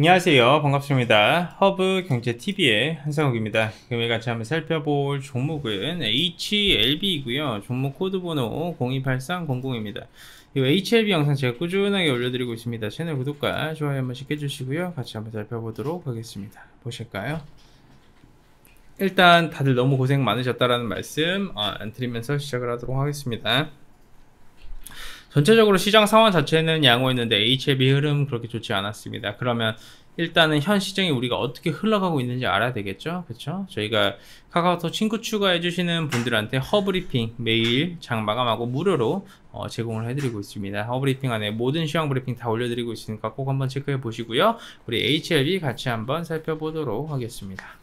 안녕하세요. 반갑습니다. 허브 경제 TV의 한상욱입니다. 오늘 같이 한번 살펴볼 종목은 HLB이고요. 종목 코드 번호 028300입니다. 이 HLB 영상 제가 꾸준하게 올려드리고 있습니다. 채널 구독과 좋아요 한 번씩 해주시고요. 같이 한번 살펴보도록 하겠습니다. 보실까요? 일단 다들 너무 고생 많으셨다라는 말씀 어, 드리면서 시작을 하도록 하겠습니다. 전체적으로 시장 상황 자체는 양호했는데 HLB 흐름 그렇게 좋지 않았습니다. 그러면 일단은 현 시장이 우리가 어떻게 흘러가고 있는지 알아야 되겠죠? 그렇죠 저희가 카카오톡 친구 추가해 주시는 분들한테 허브리핑 매일 장 마감하고 무료로 어, 제공을 해드리고 있습니다. 허브리핑 안에 모든 시황 브리핑 다 올려드리고 있으니까 꼭 한번 체크해 보시고요. 우리 HLB 같이 한번 살펴보도록 하겠습니다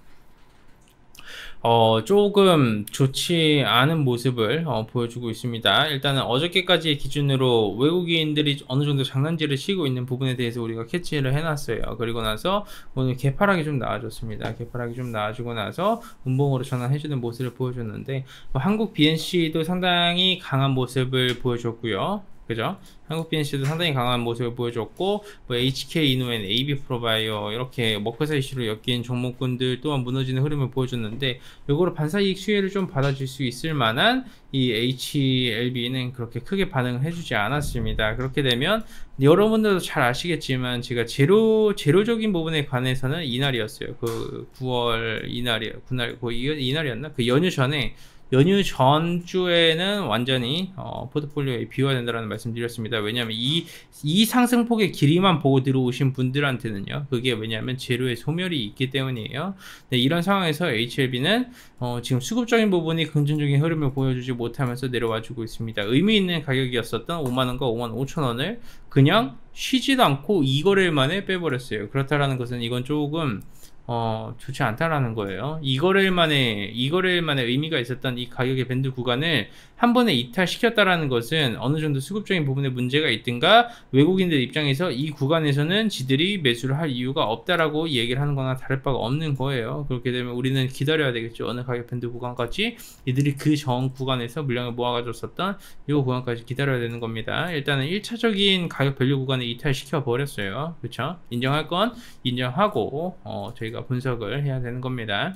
어, 조금 좋지 않은 모습을 어, 보여주고 있습니다. 일단은 어저께까지 기준으로 외국인들이 어느 정도 장난질을 치고 있는 부분에 대해서 우리가 캐치를 해놨어요. 그리고 나서 오늘 개파락이 좀 나아졌습니다. 개파락이 좀 나아지고 나서 운봉으로 전환해주는 모습을 보여줬는데 뭐 한국 BNC도 상당히 강한 모습을 보여줬고요. 그죠? 한국 BNC도 상당히 강한 모습을 보여줬고 뭐 HK 이노엔, AB 프로바이어 이렇게 머크사 이슈로 엮인 종목군들 또한 무너지는 흐름을 보여줬는데 요거로 반사이익 수혜를 좀 받아줄 수 있을 만한 이 HLB는 그렇게 크게 반응을 해주지 않았습니다. 그렇게 되면 여러분들도 잘 아시겠지만 제가 제로 제로적인 부분에 관해서는 이날이었어요. 그 9월 이날이 9날 그 이날이었나? 그 연휴 전에 연휴 전주에는 완전히 어, 포트폴리오에 비워야 된다는 말씀 드렸습니다. 왜냐하면 이, 이 상승폭의 길이만 보고 들어오신 분들한테는요. 그게 왜냐하면 재료의 소멸이 있기 때문이에요. 네, 이런 상황에서 HLB는 어, 지금 수급적인 부분이 긍정적인 흐름을 보여주지 못하면서 내려와 주고 있습니다. 의미 있는 가격이었었던 5만원과 5만 5천원을 그냥 쉬지도 않고 2거래일 만에 빼버렸어요. 그렇다라는 것은 이건 조금 어, 좋지 않다라는 거예요. 이거래일 만에, 이거래일 만에 의미가 있었던 이 가격의 밴드 구간을 한 번에 이탈시켰다라는 것은 어느 정도 수급적인 부분에 문제가 있든가 외국인들 입장에서 이 구간에서는 지들이 매수를 할 이유가 없다라고 얘기를 하는 거나 다를 바가 없는 거예요. 그렇게 되면 우리는 기다려야 되겠죠. 어느 가격 밴드 구간까지 이들이 그 전 구간에서 물량을 모아가졌었던 이 구간까지 기다려야 되는 겁니다. 일단은 1차적인 가격 value 구간을 이탈시켜 버렸어요. 그렇죠? 인정할 건 인정하고 어, 저희가 분석을 해야 되는 겁니다.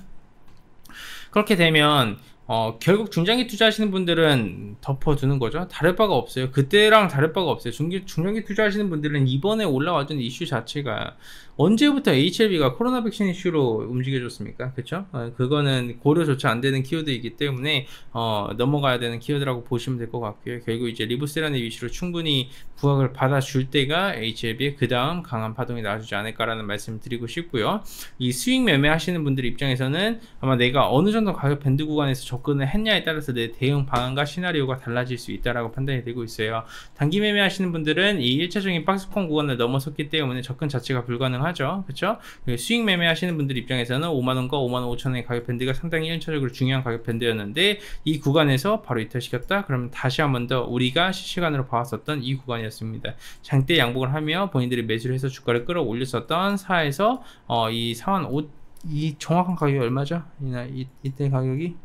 그렇게 되면 어, 결국 중장기 투자하시는 분들은 덮어두는 거죠. 다를 바가 없어요. 그때랑 다를 바가 없어요. 중기, 중장기 투자하시는 분들은 이번에 올라왔던 이슈 자체가 언제부터 HLB가 코로나 백신 이슈로 움직여줬습니까? 그쵸? 어, 그거는 고려조차 안 되는 키워드이기 때문에 어, 넘어가야 되는 키워드라고 보시면 될 것 같고요. 결국 이제 리브스라는 이슈로 충분히 부각을 받아줄 때가 HLB의 그 다음 강한 파동이 나와주지 않을까라는 말씀을 드리고 싶고요. 이 수익 매매 하시는 분들 입장에서는 아마 내가 어느 정도 가격 밴드 구간에서 접근을 했냐에 따라서 내 대응 방안과 시나리오가 달라질 수 있다라고 판단이 되고 있어요. 단기 매매 하시는 분들은 이 1차적인 박스권 구간을 넘어섰기 때문에 접근 자체가 불가능 하죠. 그렇죠? 수익 매매 하시는 분들 입장에서는 5만 원과 5만 5천 원의 가격 밴드가 상당히 1차적으로 중요한 가격 밴드였는데 이 구간에서 바로 이탈시켰다? 그러면 다시 한 번 더 우리가 실시간으로 봐왔었던 이 구간이었습니다. 장대 양봉을 하며 본인들이 매수를 해서 주가를 끌어올렸었던 4에서 어, 이 4만 5, 이 정확한 가격이 얼마죠? 이나 이, 이때 가격이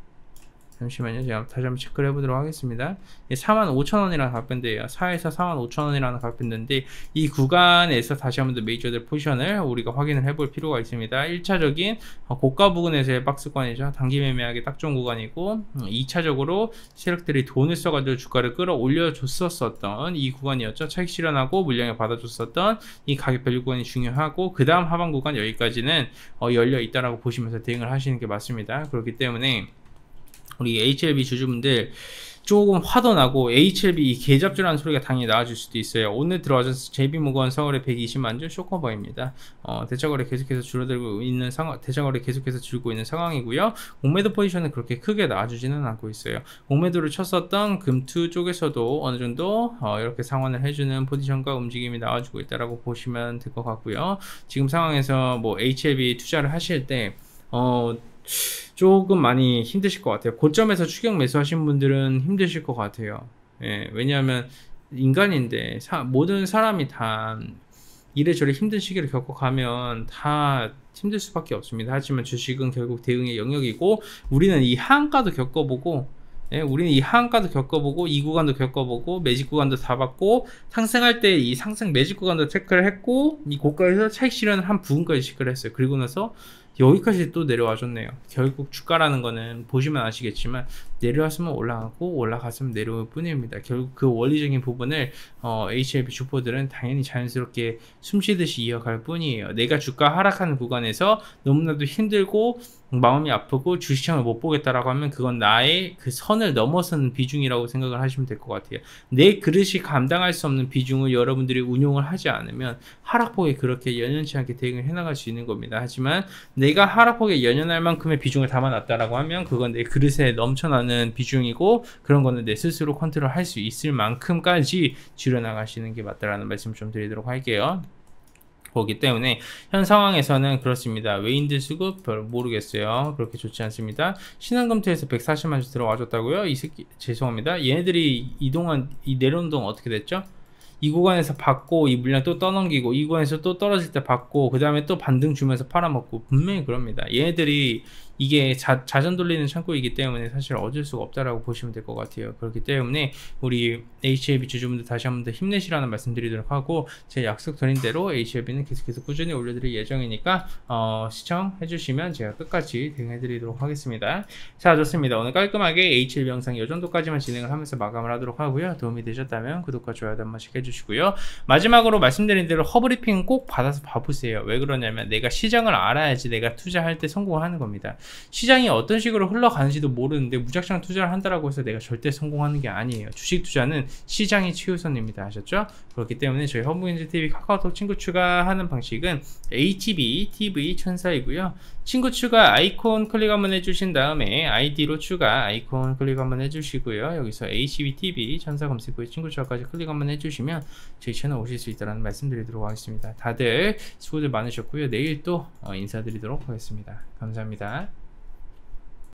잠시만요. 제가 다시 한번 체크를 해보도록 하겠습니다. 45,000원이라는 가격밴드예요. 4에서 45,000원이라는 가격밴드인데 이 구간에서 다시 한번 더 메이저들 포지션을 우리가 확인을 해볼 필요가 있습니다. 1차적인 고가 부근에서의 박스권이죠. 단기 매매하기 딱 좋은 구간이고 2차적으로 세력들이 돈을 써가지고 주가를 끌어올려 줬었던 이 구간이었죠. 차익 실현하고 물량을 받아줬었던 이 가격 value 구간이 중요하고 그 다음 하방 구간 여기까지는 어, 열려 있다라고 보시면서 대응을 하시는 게 맞습니다. 그렇기 때문에 우리 HLB 주주분들 조금 화도 나고 HLB 개잡주라는 소리가 당연히 나와줄 수도 있어요. 오늘 들어와서 JP모건 서울에 120만 주 쇼커버입니다. 어, 대차거래 계속해서 줄어들고 있는 상황, 대차거래 계속해서 줄고 있는 상황이고요. 공매도 포지션은 그렇게 크게 나와주지는 않고 있어요. 공매도를 쳤었던 금투 쪽에서도 어느 정도 어, 이렇게 상환을 해주는 포지션과 움직임이 나와주고 있다라고 보시면 될 것 같고요. 지금 상황에서 뭐 HLB 투자를 하실 때 어, 조금 많이 힘드실 것 같아요. 고점에서 추격 매수하신 분들은 힘드실 것 같아요. 예, 왜냐하면 인간인데 사, 모든 사람이 다 이래저래 힘든 시기를 겪어가면 다 힘들 수밖에 없습니다. 하지만 주식은 결국 대응의 영역이고 우리는 이 한가도 겪어보고 예, 우리는 이 하한가도 겪어보고 이 구간도 겪어보고 매직 구간도 다 봤고 상승할 때 이 상승 매직 구간도 체크를 했고 이 고가에서 차익 실현을 한 부분까지 체크를 했어요. 그리고 나서 여기까지 또 내려와 줬네요. 결국 주가라는 거는 보시면 아시겠지만 내려왔으면 올라가고 올라갔으면 내려올 뿐입니다. 결국 그 원리적인 부분을 어, HLB 주포들은 당연히 자연스럽게 숨쉬듯이 이어갈 뿐이에요. 내가 주가 하락하는 구간에서 너무나도 힘들고 마음이 아프고 주시장을 못 보겠다라고 하면 그건 나의 그 선을 넘어서는 비중이라고 생각을 하시면 될 것 같아요. 내 그릇이 감당할 수 없는 비중을 여러분들이 운용을 하지 않으면 하락폭에 그렇게 연연치 않게 대응을 해나갈 수 있는 겁니다. 하지만 내가 하락폭에 연연할 만큼의 비중을 담아놨다라고 하면 그건 내 그릇에 넘쳐나는 비중이고 그런 거는 내 스스로 컨트롤 할 수 있을 만큼까지 줄여나가시는 게 맞다라는 말씀 좀 드리도록 할게요. 거기 때문에 현 상황에서는 그렇습니다. 외인들 수급 별 모르겠어요. 그렇게 좋지 않습니다. 신한금투에서 140만 주 들어와줬다고요? 이 새끼 죄송합니다. 얘네들이 이동한 이 내려온 동 어떻게 됐죠? 이 구간에서 받고 이 물량 또 떠넘기고 이 구간에서 또 떨어질 때 받고 그 다음에 또 반등 주면서 팔아먹고 분명히 그럽니다. 얘네들이 이게 자, 자전 돌리는 창고이기 때문에 사실 어쩔 수가 없다라고 보시면 될 것 같아요. 그렇기 때문에 우리 HLB 주주분들 다시 한 번 더 힘내시라는 말씀드리도록 하고 제 약속 드린 대로 HLB는 계속해서 꾸준히 올려드릴 예정이니까 어, 시청해 주시면 제가 끝까지 대응해 드리도록 하겠습니다. 자 좋습니다. 오늘 깔끔하게 HLB 영상 이 정도까지만 진행을 하면서 마감을 하도록 하고요. 도움이 되셨다면 구독과 좋아요 한 번씩 해주시고요. 마지막으로 말씀드린 대로 허브리핑 꼭 받아서 봐보세요. 왜 그러냐면 내가 시장을 알아야지 내가 투자할 때 성공하는 겁니다. 시장이 어떤 식으로 흘러가는지도 모르는데 무작정 투자를 한다라고 해서 내가 절대 성공하는 게 아니에요. 주식 투자는 시장이 최우선입니다. 아셨죠? 그렇기 때문에 저희 허브인즈 TV 카카오톡 친구 추가하는 방식은 HB TV 천사이고요. 친구 추가 아이콘 클릭 한번 해주신 다음에 아이디로 추가 아이콘 클릭 한번 해주시고요. 여기서 HB TV 천사 검색 후에 친구 추가까지 클릭 한번 해주시면 저희 채널 오실 수 있다는 말씀드리도록 하겠습니다. 다들 수고들 많으셨고요. 내일 또 어, 인사드리도록 하겠습니다. 감사합니다.